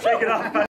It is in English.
Shake it off.